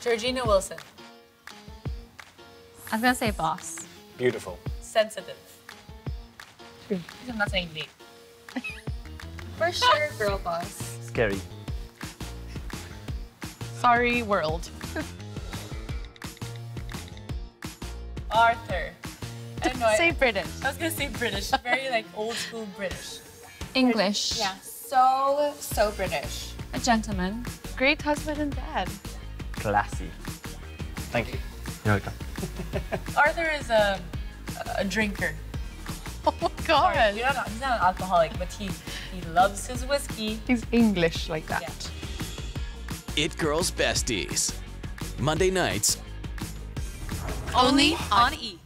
Georgina Wilson. I was gonna say boss. Beautiful. Sensitive. I'm not saying late. For sure, girl boss. Scary. Sorry, world. Arthur. I know. Say I, British. I was gonna say British. Very like old school British. English. Yeah, so, so British. A gentleman. Great husband and dad. Classy. Thank you. You're welcome. Arthur is a a drinker. Oh my Sorry, god. you're not, he's not an alcoholic, but he he loves his whiskey. He's English like that. Yeah. It Girls Besties. Monday nights Only on E!